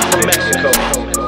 from Mexico.